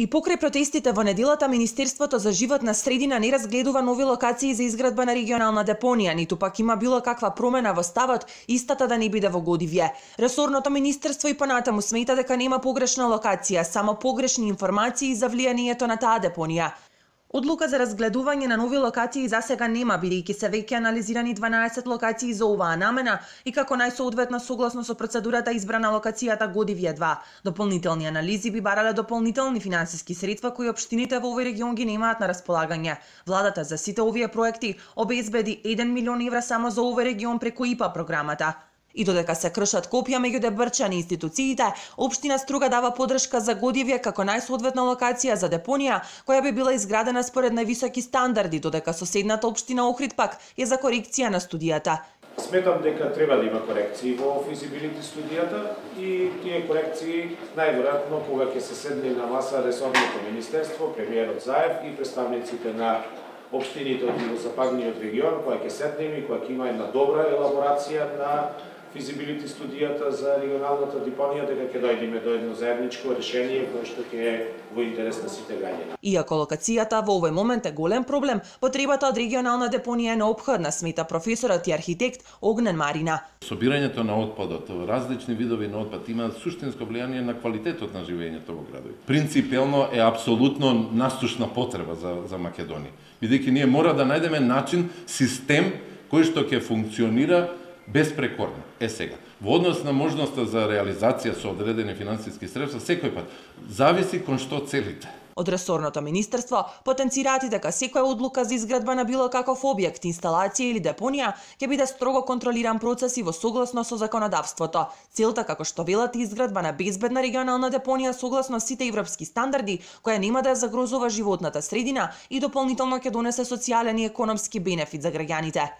И покрај протестите во неделата, Министерството за животна средина не разгледува нови локации за изградба на регионална депонија, ниту пак има било каква промена во ставот, истата да не биде во годивје. Ресорното министерство и понатаму смета дека нема погрешна локација, само погрешни информации за влијанието на таа депонија. Одлука за разгледување на нови локации за сега нема, бидејќи се веќе анализирани 12 локации за оваа намена и како најсоодветна согласно со процедурата избрана локацијата Годивје 2. Дополнителни анализи би барале дополнителни финансиски средства кои општините во овој регион ги немаат на располагање. Владата за сите овие проекти обезбеди 1 милион евра само за овој регион преку ИПА програмата. И додека се кршат копија меѓу дебрчани институциите, Обштина Струга дава подршка за Годивје како најсоодветна локација за депонија, која би била изградена според највисоки стандарди, додека соседната Обштина Охрид пак е за корекција на студијата. Сметам дека треба да има корекции во физибилити студијата и тие корекции најверојатно кога ќе се седне на маса ресорното министерство, премиерот Заев и представниците на општините од Западниот регион, која ќе седнеме и која ќе има една добра елаборација на физибилити студијата за регионалната депонија дека ќе дојдеме до едно заедничко решение кое што ќе е во интерес на сите граѓани. Иако локацијата во овој момент е голем проблем, потребата од регионална депонија е неопходна, смета професорот и архитект Огнен Марина. Собирањето на отпадот, различни видови на отпад има суштинско влијание на квалитетот на живењето во градови. Принципелно е апсолутно насушна потреба за за Македонија, бидејќи ние мора да најдеме начин, систем кој што ќе функционира безпрекорно. Е сега, во однос на можноста за реализација со одредени финансиски средства, секој пат зависи кон што целите. Од ресорното министерство потенцираат и дека секоја одлука за изградба на било каков објект, инсталација или депонија ќе биде строго контролиран процес и во согласно со законодавството. Целта како што велат изградба на безбедна регионална депонија согласно сите европски стандарди, која нема да загрозува животната средина и дополнително ќе донесе социјален и економски бенефит за граѓаните.